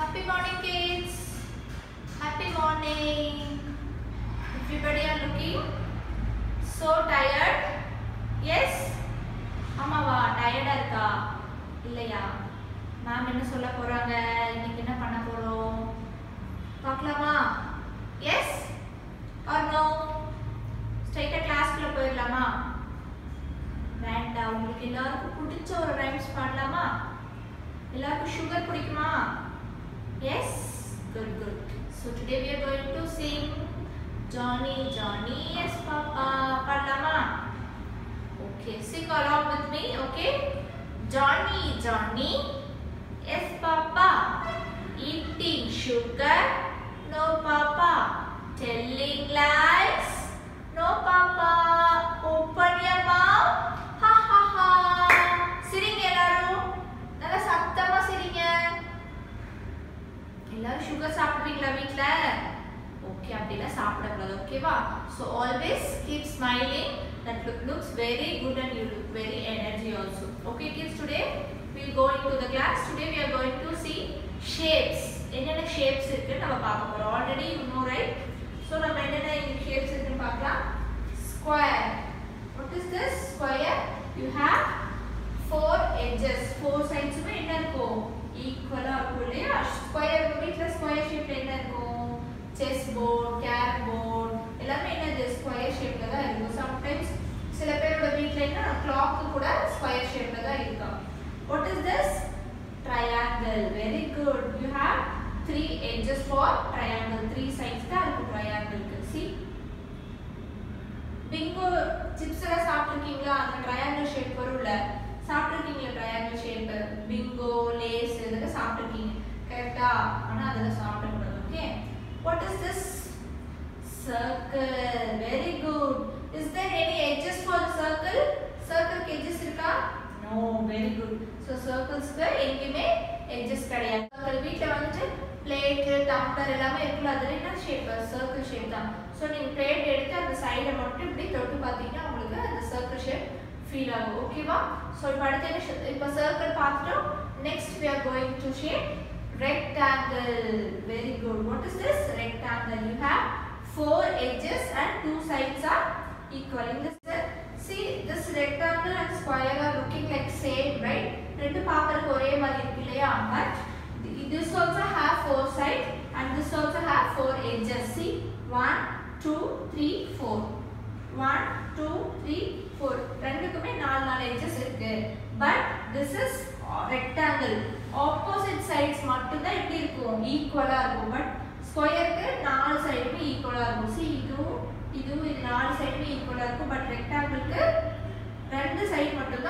Happy morning, kids. Happy morning. Everybody are looking. So tired. Yes? ஆமாவா டயர்டா இருக்கா? இல்லையா? மேம் என்ன சொல்ல போறாங்க? இன்னைக்கு என்ன பண்ண போறோம்? பார்க்கலாமா? எஸ் ஆர் நோ ஸ்ட்ரைட்டா கிளாஸ்க்குள்ள போயிடலாமா வேண்டாம். உங்களுக்கு எல்லாருக்கும் பிடிச்ச ஒரு ரைம்ஸ் பாடலாமா? எல்லாருக்கும் சுகர் பிடிக்குமா? Yes? Good, good. So today we are going to sing Johnny, Johnny, yes Papa, Patama. Okay, sing along with me, okay? Johnny, Johnny, yes Papa. Eating sugar, no Papa. Telling lies, no Papa. Open your mouth. ஓகேவா so always keep smiling that looks very good and you look very energy also okay kids today will go in to the class today we are going to C shapes என்னென்ன shapes இருக்குன்னு நம்ம பார்க்க போறோம் already you know right so நம்ம என்னென்ன shapes இருக்குன்னு பார்க்கலாம் square what is this square you have four edges four சைட்ஸுமே என்ன இருக்கும் ஈக்குவலா இருக்கும் இல்லையா ஸ்கொயர் உங்க வீட்ல ஸ்கொயர் வீட்ல என்ன கிளாக் கூட ஸ்கொயர் ஷேப்ல தான் இருக்கும் what is this triangle very good you have three edges for triangle three sides தான் இருக்கும் ட்ரையாங்கிளுக்கு சி பிங்கோ சிப்ஸ் எல்லாம் சாப்பிட்டுருக்கீங்களா அந்த ட்ரையாங்கிள் ஷேப் வரும்ல சாப்பிட்டுருக்கீங்களா ட்ரையாங்கிள் ஷேப் பிங்கோ லேஸ் இதெல்லாம் சாப்பிட்டுருக்கீங்க கரெக்டா ஆனா அதெல்லாம் சாப்பிடக்கூடாது okay what is this circle very good is there any edges for circle சர்க்கிள்க்கு edges இருக்கா Oh very good so சர்க்கிள்ஸ்க்கு எங்கேயுமே எட்ஜஸ் கிடையாது. சர்க்கிள் வீட்டில் வந்துட்டு பிளேட்டு டம்ளர் எல்லாமே இருக்குல்ல அதில் என்ன ஷேப் சர்க்கிள் ஷேப் தான். ஸோ நீங்கள் பிளேட் எடுத்து அந்த சைடை மட்டும் இப்படி தொட்டு பார்த்தீங்கன்னா உங்களுக்கு அந்த சர்க்கிள் ஷேப் ஃபீல் ஆகும். ஓகேவா ஸோ இப்போ அடுத்து இப்போ சர்க்கிள் பார்த்துட்டோம். Next we are going to shape rectangle. Very good. What is this? Rectangle. You have four edges and two sides are equal. In this see this rectangle and square are looking like same right ரெண்டு பார்க்கறதுக்கு ஒரே மாதிரி இருக்கு இல்லையா but this also have four sides and this also have four edges see one two three four one two three four ரெண்டுக்குமே நாலு நாலு edges இருக்கு but this is rectangle opposite sides மட்டும்தான் எப்படி இருக்கும் ஈக்குவலா இருக்கும் பட் ஸ்கொயருக்கு நாலு சைடுமே ஈக்குவலா இருக்கும் சி இதுவும் இதுவும்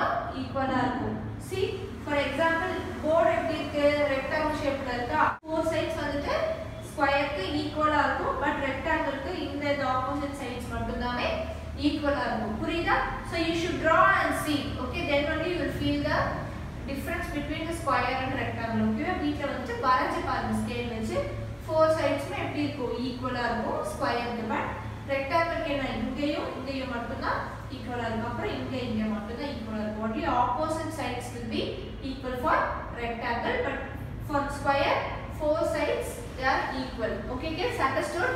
சைடு மட்டும்தான் ஈக்குவலா இருக்கும் சி ஃபார் எக்ஸாம்பிள் போர்டு எப்படி இருக்கு ரெக்டாங்கிள் ஷேப்ல இருக்கா ஃபோர் சைட்ஸ் வந்துட்டு ஸ்கொயருக்கு ஈக்குவலா இருக்கும் பட் ரெக்டாங்கிளுக்கு இந்த இந்த ஆப்போசிட் சைட்ஸ் மட்டும்தானே ஈக்குவலா இருக்கும் புரியுதா so you should draw and see okay then only you will feel the difference between the square and rectangle ஓகேவா வீட்டில் வந்து வரைஞ்சு பாருங்க ஸ்கேல் வச்சு ஃபோர் சைட்ஸுமே எப்படி இருக்கும் ஈக்குவலா இருக்கும் ஸ்கொயருக்கு பட் ரெக்டாங்கிளுக்கு என்ன இங்கேயும் இங்கேயும் மட்டும்தான் ஈக்குவலா இருக்கும் அப்புறம் இங்க இங்க மட்டும்தான் ஈக்குவலா இருக்கும் only opposite sides will be equal for rectangle but for square four sides they are equal okay kids understood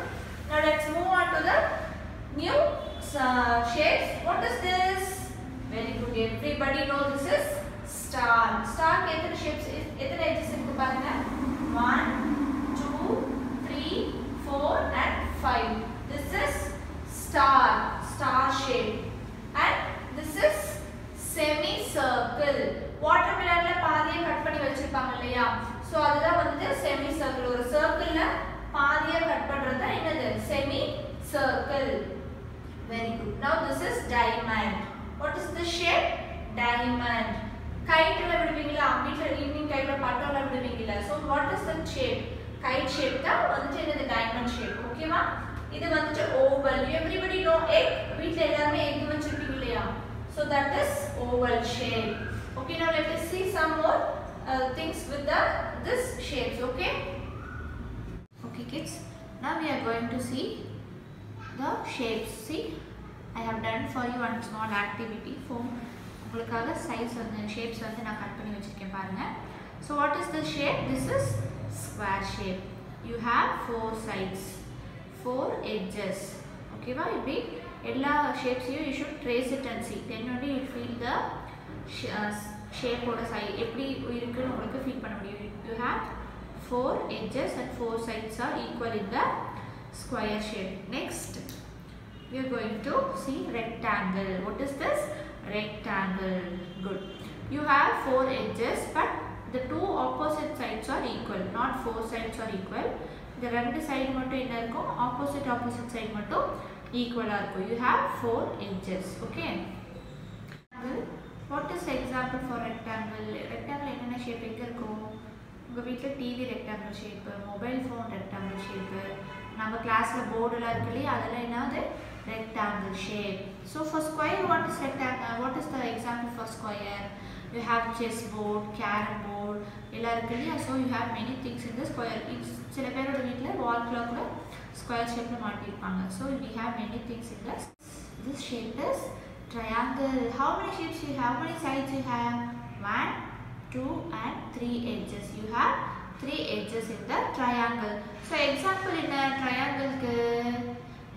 now let's move on to the new uh, shapes what is this very good everybody know this is star star க்கு எத்தனை shapes எத்தனை edges இருக்கு பாருங்க 1 very good நவ this is diamond what is the shape diamond கைட்ல விடுவீங்களா வீட்ல evening டைம்ல பட்டோல விடுவீங்களா so what is the shape guide shape தான் வந்துட்டு என்னது டைமண்ட் ஷேப் ஓகேவா இது வந்துட்டு ஓவல் எவ்ரிபடி நோ எக் வீட்ல எல்லாரும் எக் வச்சிருப்பீங்க இல்லையா so that is oval shape okay now let us see some more uh, things with the this shapes okay okay kids now we are going to see the shapes see i have done for you one small activity for உங்களுக்காக size வந்து shapes வந்து நான் cut பண்ணி வச்சிருக்கேன் பாருங்க so what is the shape this is square shape you have four sides four edges ஓகேவா இப்படி எல்லா ஷேப்ஸையும் you should trace it and C then only you feel the ஷேப்போட சை எப்படி இருக்குன்னு உங்களுக்கு ஃபீல் பண்ண முடியும் you have four edges and four sides are equal in the square shape next we are going to see rectangle what is this rectangle good you have four edges but the two opposite sides are equal not four sides are equal இந்த ரெண்டு side மட்டும் என்ன இருக்கும் opposite opposite side மட்டும் ஈக்குவலாக இருக்கும் you have four edges okay what is example for rectangle rectangle என்னென்ன shape எங்கே இருக்கும் உங்கள் வீட்டில் TV rectangle shape mobile phone rectangle shape நம்ம கிளாஸில் போர்டெல்லாம் இருக்கு இல்லையா அதெல்லாம் என்னது rectangle shape. So for square, what is rectangle? What is the example for square? You have chessboard, carrom board, எல்லாம் இருக்கு இல்லையா so you have many things in the square சில பேரோட வீட்டில் வால் கிளாக் கூட ஸ்கொயர் ஷேப்பில் மாட்டியிருப்பாங்க so we have many things in the this shape is triangle. How many shapes you have? How many sides you have? One, two, and three edges. You have three edges in the triangle. So example in a triangle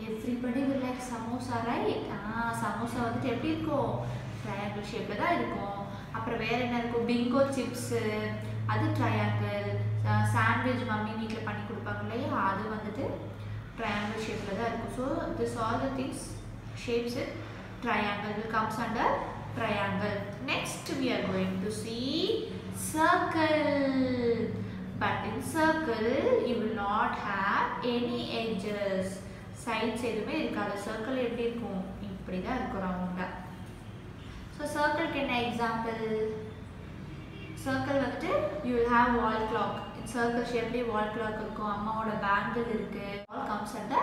Everybody will like samosa right ஆ சமோசா வந்துட்டு எப்படி இருக்கும்? Triangle ஷேப்பில் தான் இருக்கும். அப்புறம் வேறு என்ன இருக்கும்? பிங்கோ சிப்ஸு அது ட்ரையாங்கிள் சாண்ட்விச் மம்மி வீட்டில் பண்ணி கொடுப்பாங்க இல்லையா? அது வந்துட்டு ட்ரையாங்கிள் ஷேப்பில் தான் இருக்கும். So this all the things shapes triangle triangle will comes under triangle. Next we are going to see circle. But in circle you will not have any edges. Sides எதுவுமே இருக்காது. சர்க்கிள் எப்படி இருக்கும்? இப்படி தான் இருக்கும் ரவுண்டாக ஸோ சர்க்கிள்க்கு என்ன எக்ஸாம்பிள் சர்க்கிள் வந்துட்டு you will have wall clock circle ஷேப்லேயே wall clock இருக்கும். அம்மாவோட பேங்கிள் இருக்குது all comes the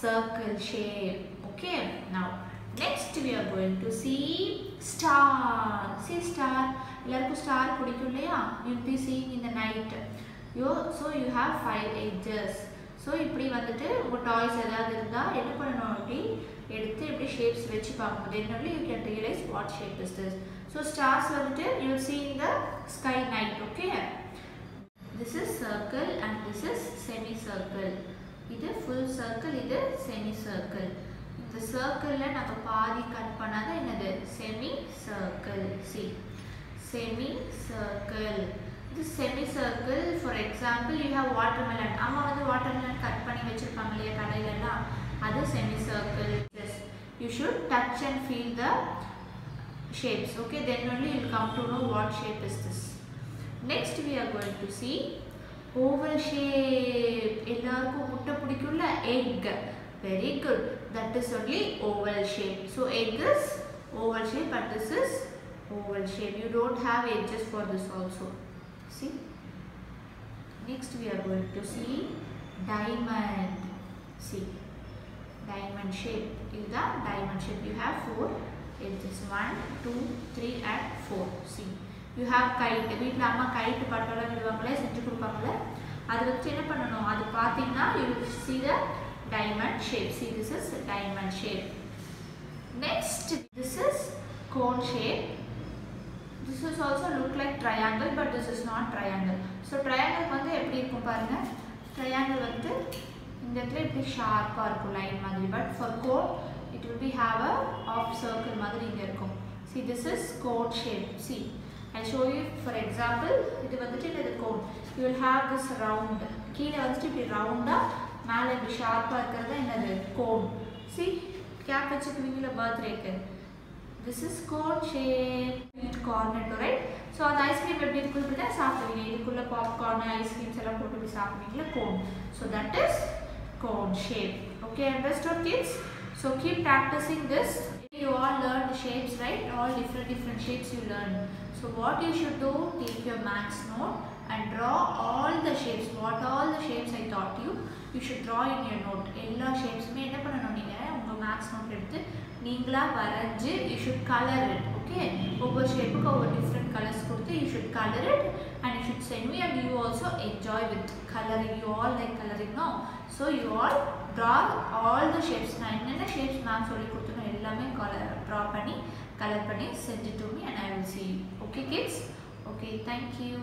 circle shape okay now next we are going to see star see star எல்லாருக்கும் ஸ்டார் பிடிக்கும் இல்லையா? You be seeing in the night yo so you have five edges so இப்படி வந்துட்டு உங்கள் toys ஏதாவது இருந்தால் என்ன பண்ணணும் அப்படி எடுத்து இப்படி ஷேப்ஸ் வச்சு பார்க்கும்போது என்ன you can realise what shape is this so stars வந்துட்டு you see in the sky night okay this is circle and this is semi circle இது ஃபுல் சர்க்கிள் இது செமி சர்க்கிள் இந்த சர்க்கிளில் நம்ம பாதி கட் பண்ணாத என்னது? Semi circle see semi circle இது semi circle for example you have watermelon அம்மா வந்து வாட்டர்மெலன் கட் பண்ணி வச்சுருப்பாங்க இல்லையா கடையிலலாம் அது semi circle you should touch and feel the shapes okay then only you come to know what shape is this next we are going to C oval shape எல்லாருக்கும் முட்டை பிடிக்கும்ல egg very good that is only oval shape so egg is oval shape but this is oval shape you don't have edges for this also See next we are going to see diamond see diamond shape is the diamond shape you have four edges one two three and four see you have kite வீட்டில் அம்மா கைட்டு பட்டோலாம் விடுவாங்களே செஞ்சு கொடுப்பாங்களே அது வச்சு என்ன பண்ணணும் அது பார்த்தீங்கன்னா you see the diamond shape. See, this is diamond shape. Next, this is cone shape. This is also look like triangle, but this is not triangle. So, triangle வந்து எப்படி இருக்கும் பாருங்க? Triangle வந்து இந்த இடத்துல இப்படி ஷார்ப்பாக இருக்கும் லைன் மாதிரி. But for coat it will be have a half circle மாதிரி இங்கே இருக்கும். See this is coat shape see I show you for example இது வந்துட்டு இது coat you will have this round கீழே வந்துட்டு இப்படி ரவுண்டாக மேலே இப்படி ஷார்ப்பாக இருக்கிறது என்னது? கோன் சி கேப் வச்சுக்குவீங்களா பர்த்டேக்கு this is gonna shape sweet கார்னட் right so அந்த ஐஸ்கிரீம் எப்படி இருக்கும் இப்படி தான் சாப்பிடுவீங்க இதுக்குள்ளே பாப்கார்ன் ஐஸ்கிரீம்ஸ் எல்லாம் போட்டு இப்படி சாப்பிடுவீங்களா cone so that is cone shape okay understood kids so keep practicing this you all learn the shapes right all different different shapes you learn so what you should do take your max note and draw all the shapes what all the shapes i taught you you should draw in your note எல்லா ஷேப்ஸுமே என்ன பண்ணணும் நீங்கள் உங்கள் maths note எடுத்து நீங்களாக வரைஞ்சி you should colour it okay ஒவ்வொரு ஷேப்புக்கு ஒவ்வொரு டிஃப்ரெண்ட் கலர்ஸ் கொடுத்து you should colour it and you should send me and you also enjoy with colouring you all like colouring no so you all draw all the shapes நான் என்னென்ன shapes ma'am சொல்லி கொடுத்தனோ எல்லாமே colour draw பண்ணி colour பண்ணி செஞ்சு to me and I will see okay kids okay thank you